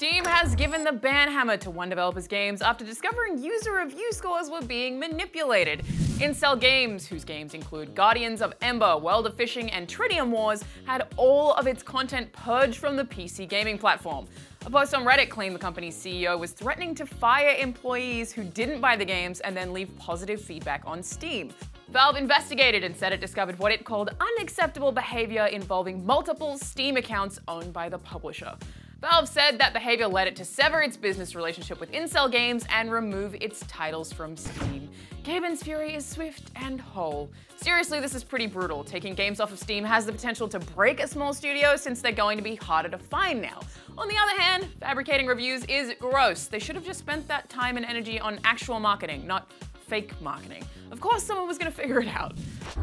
Steam has given the ban hammer to one developer's games after discovering user review scores were being manipulated. Insel Games, whose games include Guardians of Ember, World of Fishing, and Tritium Wars, had all of its content purged from the PC gaming platform. A post on Reddit claimed the company's CEO was threatening to fire employees who didn't buy the games and then leave positive feedback on Steam. Valve investigated and said it discovered what it called unacceptable behavior involving multiple Steam accounts owned by the publisher. Valve said that behavior led it to sever its business relationship with Insel Games and remove its titles from Steam. Gaben's fury is swift and whole. Seriously, this is pretty brutal. Taking games off of Steam has the potential to break a small studio since they're going to be harder to find now. On the other hand, fabricating reviews is gross. They should have just spent that time and energy on actual marketing, not fake marketing. Of course someone was gonna figure it out.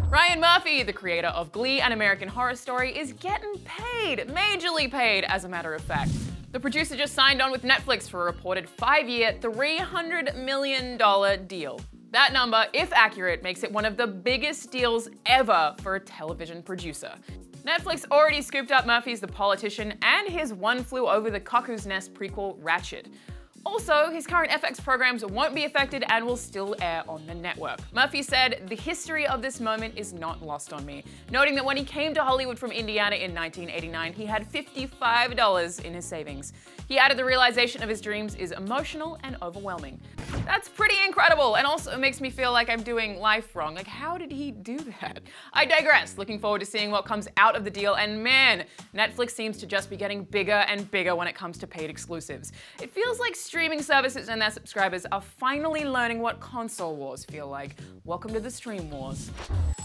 Ryan Murphy, the creator of Glee and American Horror Story, is getting paid, majorly paid as a matter of fact. The producer just signed on with Netflix for a reported five-year, $300 million deal. That number, if accurate, makes it one of the biggest deals ever for a television producer. Netflix already scooped up Murphy's The Politician and his One Flew Over the Cuckoo's Nest prequel, Ratched. Also, his current FX programs won't be affected and will still air on the network. Murphy said, the history of this moment is not lost on me, noting that when he came to Hollywood from Indiana in 1989, he had $55 in his savings. He added the realization of his dreams is emotional and overwhelming. That's pretty incredible and also makes me feel like I'm doing life wrong. Like, how did he do that? I digress. Looking forward to seeing what comes out of the deal, and man, Netflix seems to just be getting bigger and bigger when it comes to paid exclusives. It feels like streaming services and their subscribers are finally learning what console wars feel like. Welcome to the stream wars.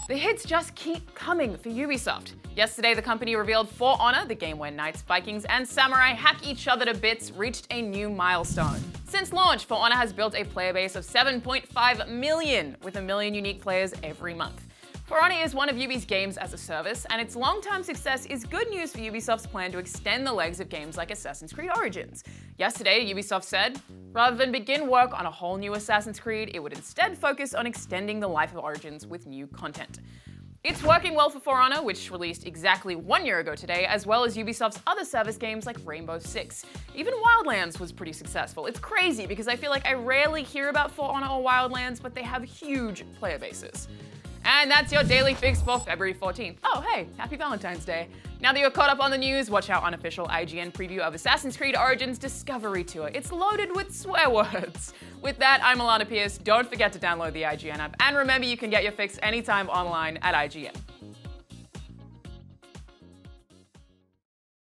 The hits just keep coming for Ubisoft. Yesterday, the company revealed For Honor, the game where knights, Vikings, and samurai hack each other to bits, reached a new milestone. Since launch, For Honor has built a player base of 7.5 million, with a million unique players every month. For Honor is one of Ubi's games as a service, and its long-term success is good news for Ubisoft's plan to extend the legs of games like Assassin's Creed Origins. Yesterday, Ubisoft said, rather than begin work on a whole new Assassin's Creed, it would instead focus on extending the life of Origins with new content. It's working well for For Honor, which released exactly one year ago today, as well as Ubisoft's other service games like Rainbow Six. Even Wildlands was pretty successful. It's crazy because I feel like I rarely hear about For Honor or Wildlands, but they have huge player bases. And that's your daily fix for February 14th. Oh, hey, happy Valentine's Day. Now that you're caught up on the news, watch our unofficial IGN preview of Assassin's Creed Origins Discovery Tour. It's loaded with swear words. With that, I'm Alanah Pearce. Don't forget to download the IGN app. And remember, you can get your fix anytime online at IGN.